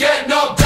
Each morning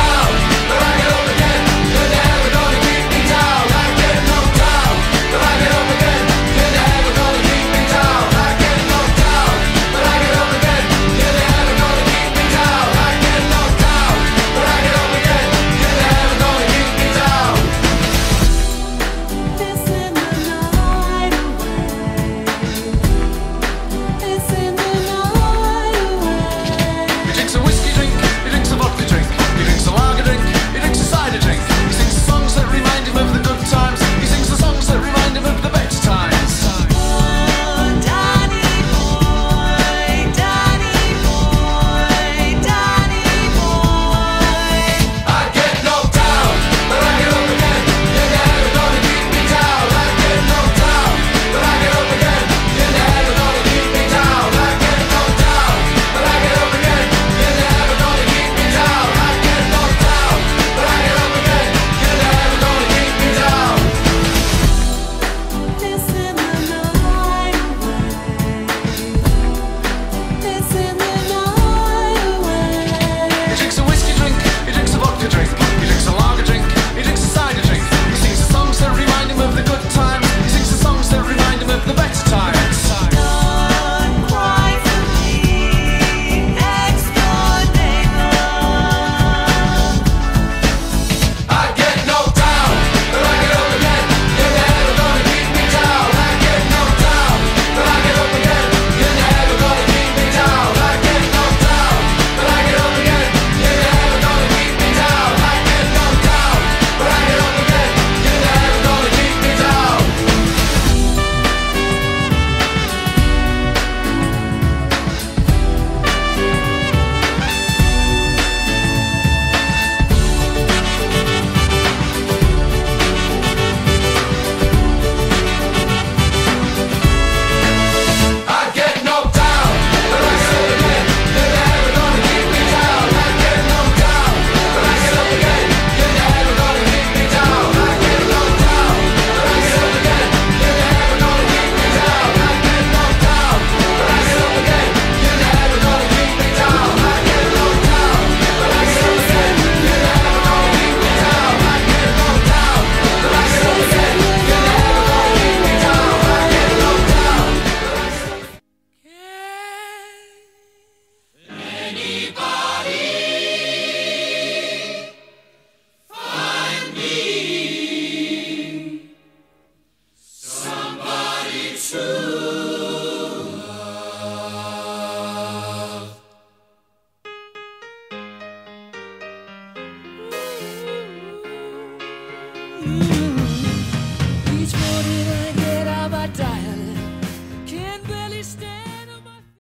I